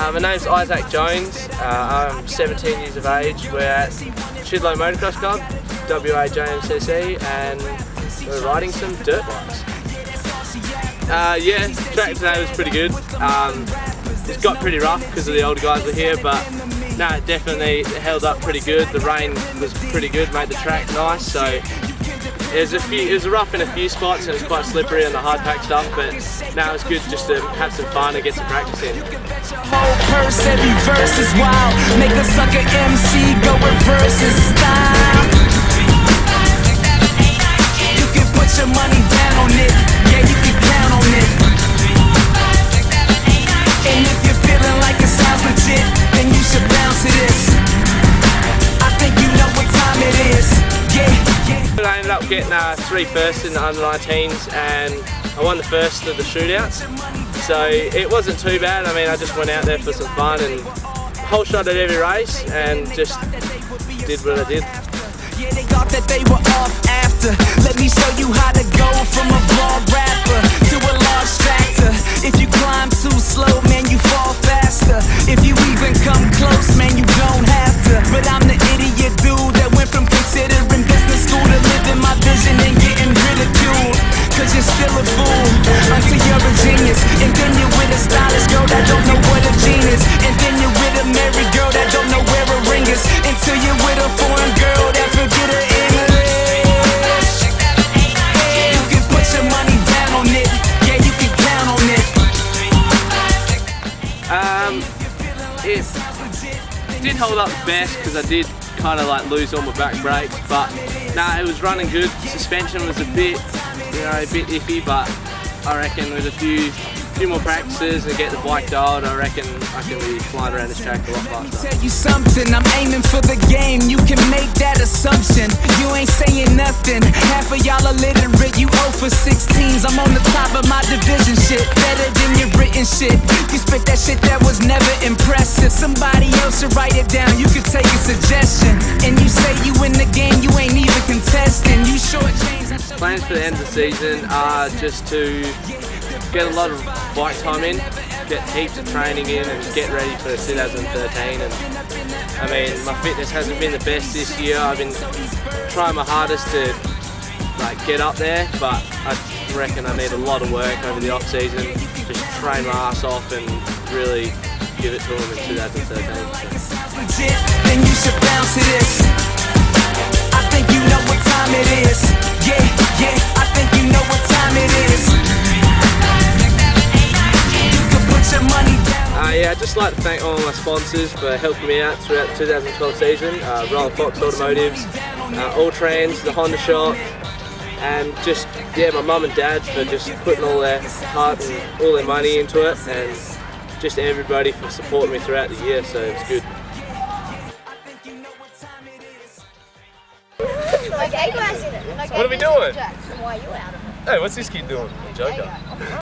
Uh, my name's Izaac Jones. Uh, I'm 17 years of age. We're at Chidlow Motocross Club, WA and we're riding some dirt bikes. Uh, yeah, track today was pretty good. Um, it got pretty rough because of the older guys were here, but no, it definitely held up pretty good. The rain was pretty good, made the track nice. So it was few, it was rough in a few spots and it was quite slippery on the hard pack stuff, but now it's good just to have some fun and get some practice in. Whole purse, every verse is wild. Make a sucker MC go reverse his style. You can put your money down on it, getting uh, three firsts in the under 19s and I won the first of the shootouts. So it wasn't too bad. I mean, I just went out there for some fun and whole shot at every race and just did what I did. Yeah, they thought that they were off after. Let me show you how to did hold up best because I did kind of like lose all my back brakes, but nah, it was running good. Suspension was a bit, you know, a bit iffy, but I reckon with a few few more practices and get the bike dialed, I reckon I can be flying around this track a lot faster. Tell you something, I'm aiming for the game. You can make that assumption. You ain't saying nothing. Half of y'all are literate. You 0 for 16s. I'm on the top of my division shit. Better than your written shit. You spit that shit that was never impressive. Somebody else should write it down. You could take a suggestion. And you say you in the game, you ain't even contesting. You short change. Plans for the end of the season are just to get a lot of bike time in, get heaps of training in and get ready for 2013 and I mean my fitness hasn't been the best this year, I've been trying my hardest to like get up there but I reckon I need a lot of work over the off season, just train my ass off and really give it to them in 2013. Then just like to thank all my sponsors for helping me out throughout the 2012 season. Uh, Roland Fox Automotives, uh, All Trans, the Honda Shop, and just, yeah, my mum and dad for just putting all their heart and all their money into it, and just everybody for supporting me throughout the year, so it's good. What are we doing? Hey, what's this kid doing? Joker.